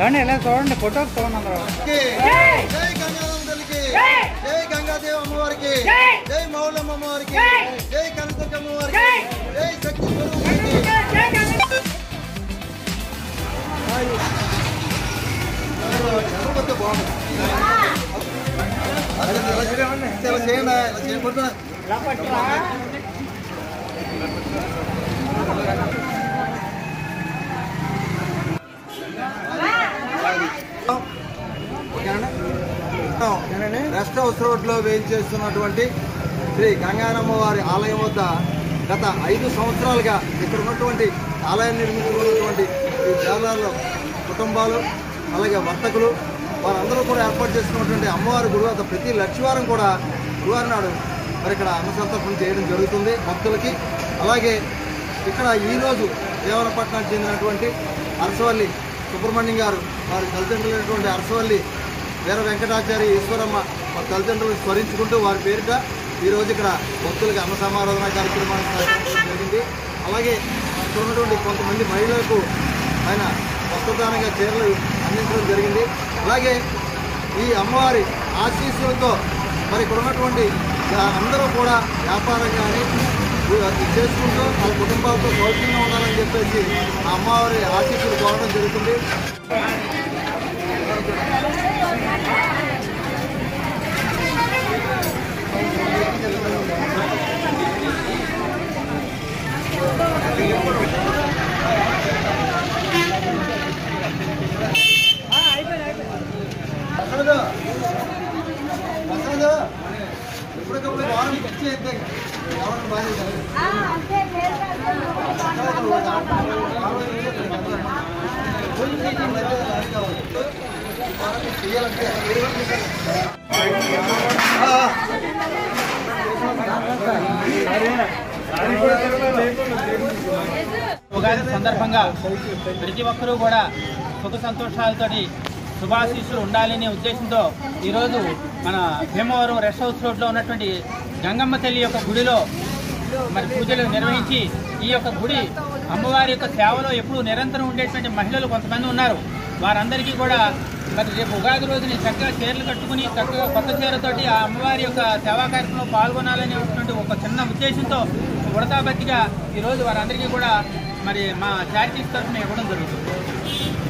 రండి ఇలా చూడండి ఫోటో చూడండి అందరూ జై గంగాధరం తల్లికి జై గంగాదేవి అమ్మవారికి జై మౌలమ్మ అమ్మవారికి జై కనకదుర్గ అమ్మవారికి జై శక్తి స్వరూపానికి జరగకపోతే బాగుంది అదే ఇలా చేయండి ఇలా చేయండి ఇలా చేయకుండా రెస్ట్ హౌస్ రోడ్లో వేయించేస్తున్నటువంటి శ్రీ గంగానమ్మ వారి ఆలయం వద్ద గత ఐదు సంవత్సరాలుగా ఇక్కడ ఉన్నటువంటి ఆలయం నిర్మించుకున్నటువంటి ఈ దేవాలయాల్లో కుటుంబాలు అలాగే వర్తకులు వారందరూ కూడా ఏర్పాటు చేసుకున్నటువంటి అమ్మవారి గుడి ప్రతి లక్షవారం కూడా గురువారం నాడు మరి ఇక్కడ అన్నసంతర్పణ చేయడం జరుగుతుంది భక్తులకి. అలాగే ఇక్కడ ఈరోజు దేవరపట్నానికి చెందినటువంటి అరసవల్లి సుబ్రహ్మణ్యం గారు వారి తల్లిదండ్రులైనటువంటి అరసవల్లి వీర వెంకటాచారి ఈశ్వరమ్మ మా తల్లిదండ్రులను స్మరించుకుంటూ వారి పేరిట ఈరోజు ఇక్కడ భక్తులకి అన్న సమారాధన కార్యక్రమాన్ని జరిగింది. అలాగే ఇక్కడ ఉన్నటువంటి కొంతమంది మహిళలకు ఆయన వస్త్రదానంగా చీరలు అందించడం జరిగింది. అలాగే ఈ అమ్మవారి ఆశీస్సులతో మరి ఇక్కడ ఉన్నటువంటి అందరూ కూడా వ్యాపారం కానీ చేసుకుంటూ వాళ్ళ కుటుంబాలతో సౌఖ్యంగా ఉండాలని చెప్పేసి ఆ అమ్మవారి ఆశీస్సులు కోరడం జరుగుతుంది. ఉగాది సందర్భంగా ప్రతి ఒక్కరూ కూడా సుఖ సంతోషాలతోటి శుభాశీస్సులు ఉండాలనే ఉద్దేశంతో ఈరోజు మన భీమవరం రెస్ట్ హౌస్ రోడ్లో ఉన్నటువంటి గంగమ్మ తల్లి యొక్క గుడిలో మరి పూజలు నిర్వహించి ఈ యొక్క గుడి అమ్మవారి యొక్క సేవలో ఎప్పుడూ నిరంతరం ఉండేటువంటి మహిళలు కొంతమంది ఉన్నారు. వారందరికీ కూడా మరి రేపు ఉగాది రోజుని చక్కగా చీరలు కట్టుకుని చక్కగా కొత్త చీరతోటి ఆ అమ్మవారి యొక్క సేవా కార్యక్రమంలో పాల్గొనాలనేటువంటి ఒక చిన్న ఉద్దేశంతో ఉడతాబట్టిగా ఈరోజు వారందరికీ కూడా మరి మా చారిటీస్ తరఫున ఇవ్వడం జరుగుతుంది.